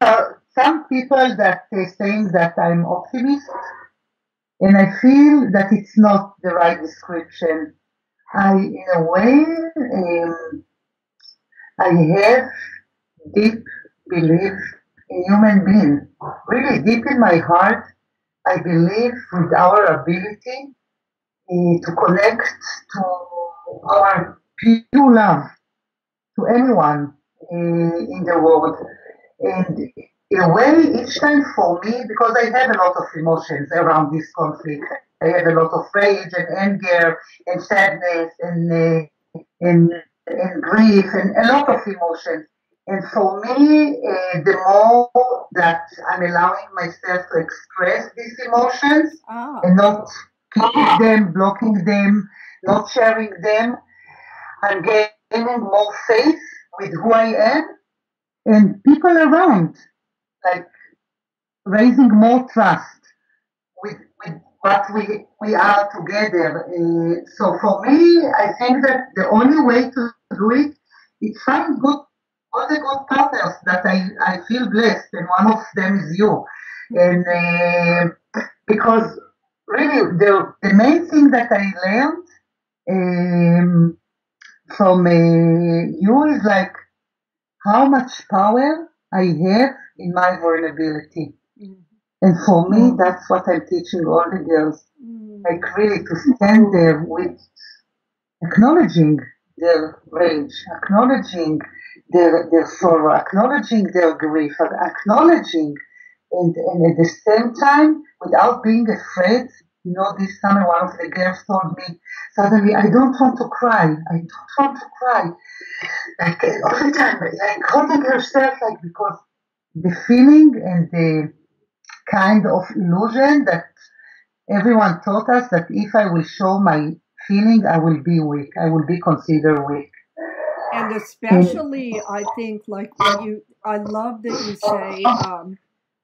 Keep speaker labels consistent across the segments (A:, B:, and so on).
A: are some people that are saying that I'm optimist, and I feel that it's not the right description. I, in a way, um, I have deep belief in human being. Really deep in my heart, I believe with our ability uh, to connect to our pure love to anyone uh, in the world. And in a way, each time for me, because I have a lot of emotions around this conflict, I have a lot of rage and anger and sadness and uh, and, and grief and a lot of emotions. And for me, uh, the more that I'm allowing myself to express these emotions
B: Ah.
A: and not keeping them, blocking them, not sharing them, I'm gaining more faith with who I am and people around, like raising more trust with, with what we, we are together. Uh, so for me, I think that the only way to do it is find good, all the good partners that I, I feel blessed, and one of them is you. And uh, because really, the, the main thing that I learned um, from uh, you is like how much power I have in my vulnerability.
B: Mm.
A: And for me, that's what I'm teaching all the girls.
B: Mm.
A: Like really to stand there with acknowledging their rage, acknowledging their, their sorrow, acknowledging their grief, acknowledging and, and at the same time, without being afraid, you know, this summer one of the girls told me, suddenly, I don't want to cry. I don't want to cry. Like uh, all the time, like holding herself, like because the feeling and the kind of illusion that everyone taught us that if I will show my feeling, I will be weak. I will be considered weak.
B: and especially i think like you i love that you say um,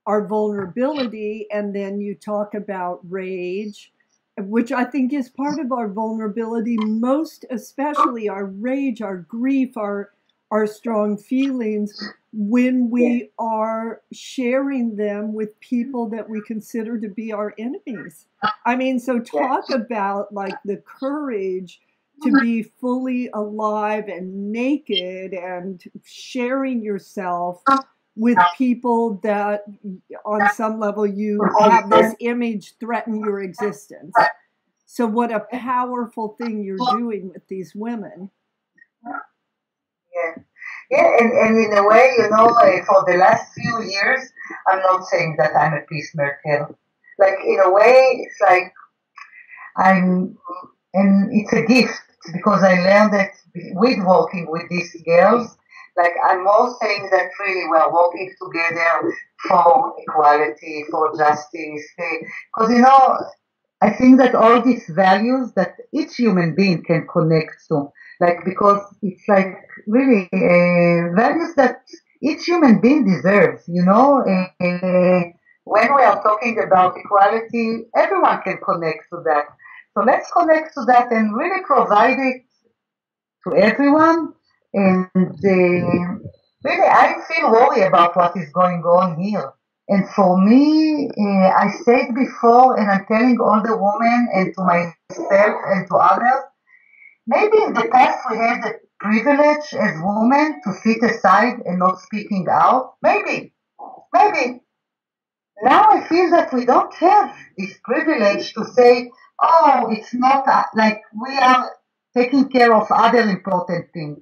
B: our vulnerability and then you talk about rage which i think is part of our vulnerability most especially our rage our grief our our strong feelings when we are sharing them with people that we consider to be our enemies. I mean so talk about like the courage to mm-hmm. be fully alive and naked and sharing yourself uh-huh. With people that on some level you have this image threaten your existence. So what a powerful thing you're doing with these women.
A: Yeah. Yeah, and, and in a way, you know, for the last few years, I'm not saying that I'm a peacemaker. Like, in a way, it's like I'm, and it's a gift because I learned that with working with these girls, like I'm more saying that really we're working together for equality, for justice. Because, you know, I think that all these values that each human being can connect to, like because it's like really uh, values that each human being deserves. You know, uh, when we are talking about equality, everyone can connect to that. So let's connect to that and really provide it to everyone. And uh, really, I feel worried about what is going on here. And for me, uh, I said before, and I'm telling all the women and to myself and to others, maybe in the past we had the privilege as women to sit aside and not speaking out. Maybe, maybe. Now I feel that we don't have this privilege to say, oh, it's not uh, like we are taking care of other important things.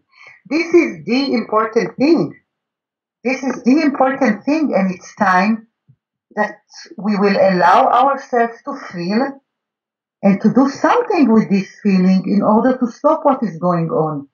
A: This is the important thing. This is the important thing, and it's time that we will allow ourselves to feel and to do something with this feeling in order to stop what is going on.